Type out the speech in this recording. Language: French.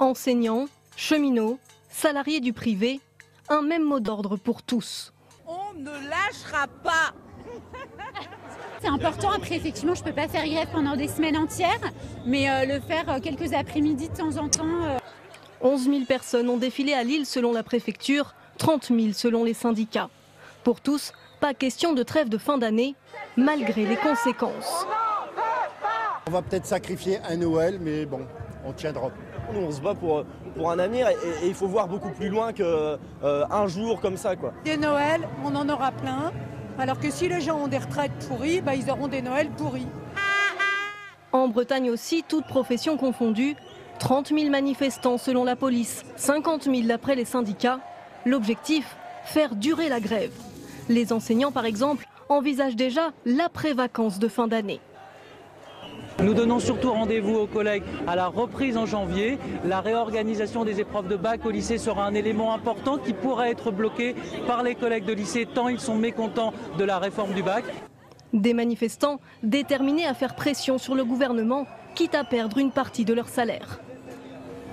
Enseignants, cheminots, salariés du privé, un même mot d'ordre pour tous. On ne lâchera pas c'est important. Après, effectivement, je ne peux pas faire grève pendant des semaines entières, mais euh, le faire euh, quelques après-midi de temps en temps. 11 000 personnes ont défilé à Lille selon la préfecture, 30 000 selon les syndicats. Pour tous, pas question de trêve de fin d'année, malgré les conséquences. On va peut-être sacrifier un Noël, mais bon, on tiendra. Nous, on se bat pour, pour un avenir et, il faut voir beaucoup plus loin qu'un euh, jour comme ça. Quoi. Des Noëls, on en aura plein. Alors que si les gens ont des retraites pourries, bah, ils auront des Noëls pourris. En Bretagne aussi, toutes professions confondues, 30 000 manifestants selon la police, 50 000 d'après les syndicats. L'objectif, faire durer la grève. Les enseignants, par exemple, envisagent déjà l'après-vacances de fin d'année. Nous donnons surtout rendez-vous aux collègues à la reprise en janvier. La réorganisation des épreuves de bac au lycée sera un élément important qui pourrait être bloqué par les collègues de lycée tant ils sont mécontents de la réforme du bac. Des manifestants déterminés à faire pression sur le gouvernement, quitte à perdre une partie de leur salaire.